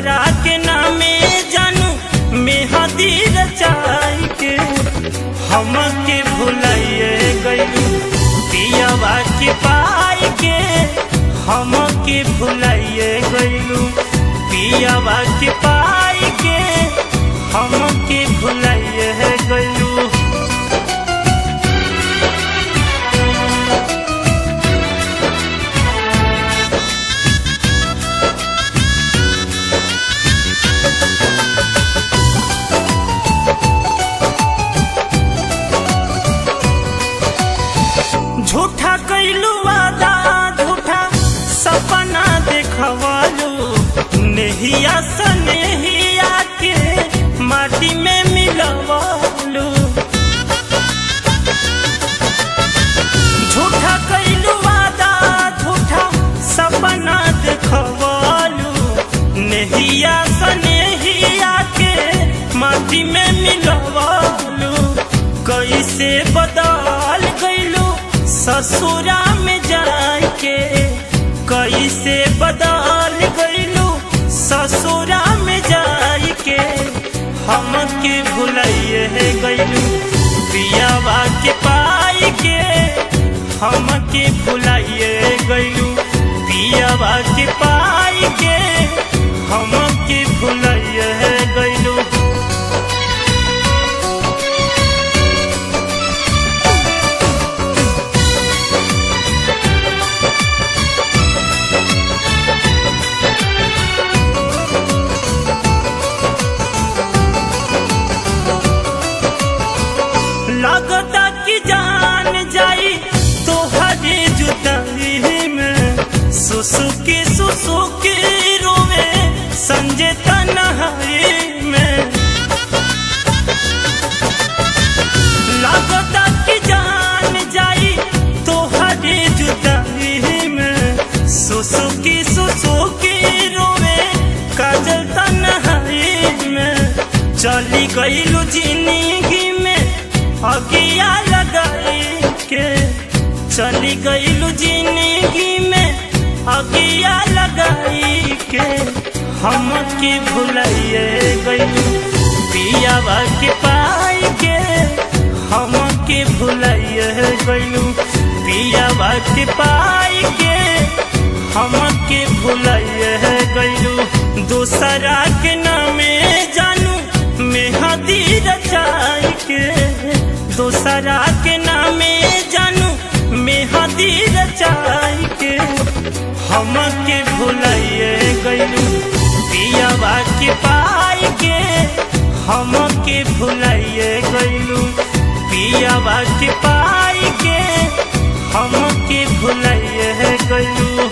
दोसरा के नामे जानू, मेहदी रचाई के हम के भुलाइए गई पियावा के पाई के हम के भुलाइए गई। पियावा के पाई ससुरा में जाके कैसे बदल गईलू? ससुरा में जाके हमके भुलाइए गईलू। पियावा के पाई के हमके भुलाइए गईलू। पियावा के पाई के हमके भुलाइए गईलू। कि जान जाई तोहरे जुदाई में सुसुकी सुसुकी रोवे, संजय तनहाई में। लगता जुदाई में सुसुकी सुसुकी में। चली में, अगिया के चली गईलू ज़िंदगी में, अगिया लगाई के हमके भुलाइए गईलू। पियावा के पाई के हमके भुलाइए गईलू। पियावा के पाई के हमके भुलाइए गईलू। दूसरा के नामे जानू, मेहदी रचाई के। दूसरा के हमके भुलाइए गईलू पियावा के पाई के हमके भुलाइए गईलू पियावा के पाई के हमके भुलाइए गईलू